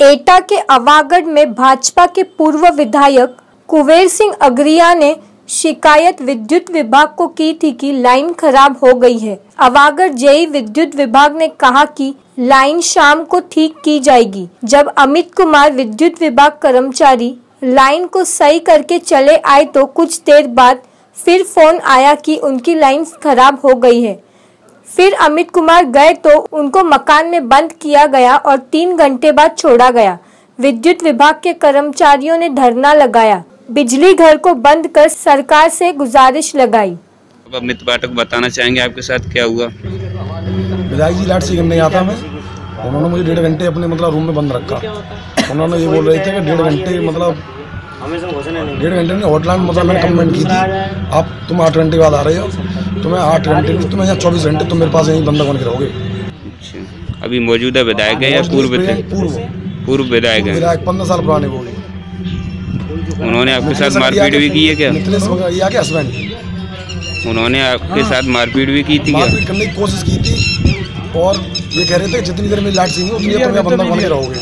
एटा के अवागढ़ में भाजपा के पूर्व विधायक कुबेर सिंह अग्रिया ने शिकायत विद्युत विभाग को की थी कि लाइन खराब हो गई है। अवागढ़ जेई विद्युत विभाग ने कहा कि लाइन शाम को ठीक की जाएगी, जब अमित कुमार विद्युत विभाग कर्मचारी लाइन को सही करके चले आए तो कुछ देर बाद फिर फ़ोन आया कि उनकी लाइन खराब हो गई है। फिर अमित कुमार गए तो उनको मकान में बंद किया गया और तीन घंटे बाद छोड़ा गया। विद्युत विभाग के कर्मचारियों ने धरना लगाया। बिजली घर को बंद कर सरकार से गुजारिश लगाई। अब अमित पाठक बताना चाहेंगे आपके साथ क्या हुआ? विधायक जी लाइट सीखने नहीं आता मैं। उन्होंने मुझे डेढ़ घंटे अपने मतलब रूम में बंद रखा। उन्होंने ये बोल रहे थे कि डेढ़ घंटे मतलब डेढ़ घंटे में हॉटलाइन मतलब मैंने कंप्लेंट की थी। आप तुम आठ घंटे बाद आ रहे हो। तो मैं आठ घंटे तुम्हें यहाँ चौबीस घंटे तुम मेरे पास यहीं बंदा बन के रहोगे अच्छा। अभी मौजूदा विधायक है या पूर्व पूर्व। पूर्व विधायक है। विधायक पंद्रह साल पुराने भी। उन्होंने आपके साथ मारपीट भी की है क्या? निखिलेश वगैरह ये हस्बैंड उन्होंने आपके साथ मारपीट भी की थी क्या? करने की कोशिश की थी और ये कह रहे थे जितनी देर में लाइट सीखी उतनी देर यहाँ बंदा बन के रहोगे।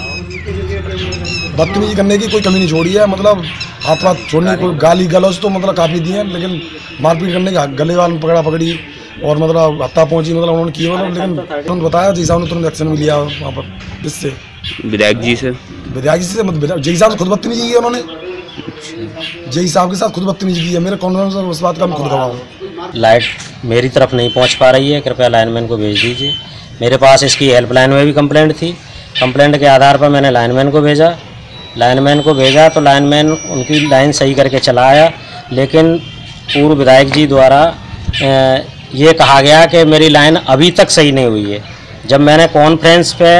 बदतमीजी करने की कोई कमी नहीं छोड़ी है मतलब हाथ वाथ छोड़ने की कोई गाली। गलौज तो मतलब काफ़ी दी है लेकिन मारपीट करने की गले वाल में पकड़ा पकड़ी और मतलब हत्या पहुँची मतलब उन्होंने की मतलब लेकिन तुरंत बताया जी साहब ने तुरंत एक्शन भी लिया वहाँ पर इससे विधायक जी से। विधायक जी से मतलब जय साहब से खुद बदतमीजी की है उन्होंने। जय साहब के साथ खुद बदतमीजी की है मेरे कॉन्फ्रेंस में उस बात का मैं खुद गवाह हूँ। लाइट मेरी तरफ़ नहीं पहुँच पा रही है कृपया लाइनमैन को भेज दीजिए। मेरे पास इसकी हेल्पलाइन में भी कंप्लेंट थी। कंप्लेंट के आधार पर मैंने लाइनमैन को भेजा। लाइनमैन को भेजा तो लाइनमैन उनकी लाइन सही करके चला आया। लेकिन पूर्व विधायक जी द्वारा ये कहा गया कि मेरी लाइन अभी तक सही नहीं हुई है। जब मैंने कॉन्फ्रेंस पे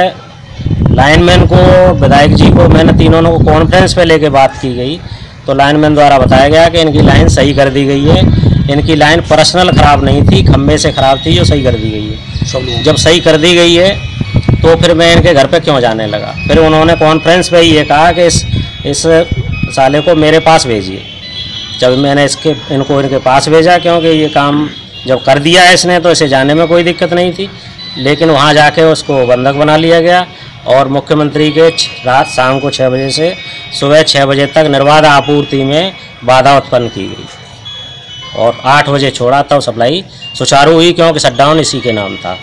लाइनमैन को, विधायक जी को, मैंने तीनों को कॉन्फ्रेंस पे लेके बात की गई तो लाइनमैन द्वारा बताया गया कि इनकी लाइन सही कर दी गई है। इनकी लाइन पर्सनल ख़राब नहीं थी खंभे से ख़राब थी, जो सही कर दी गई। सब लोग जब सही कर दी गई है तो फिर मैं इनके घर पे क्यों जाने लगा? फिर उन्होंने कॉन्फ्रेंस पे ये कहा कि इस इस साले को मेरे पास भेजिए। जब मैंने इसके, इनको इनके पास भेजा, क्योंकि ये काम जब कर दिया है इसने तो इसे जाने में कोई दिक्कत नहीं थी। लेकिन वहाँ जाके उसको बंधक बना लिया गया, और मुख्यमंत्री के रात, शाम को छः बजे से सुबह छः बजे तक निर्बाध आपूर्ति में बाधा उत्पन्न की गई। और आठ बजे छोड़ा था सप्लाई। सुचारू हुई क्योंकि शटडाउन इसी के नाम था।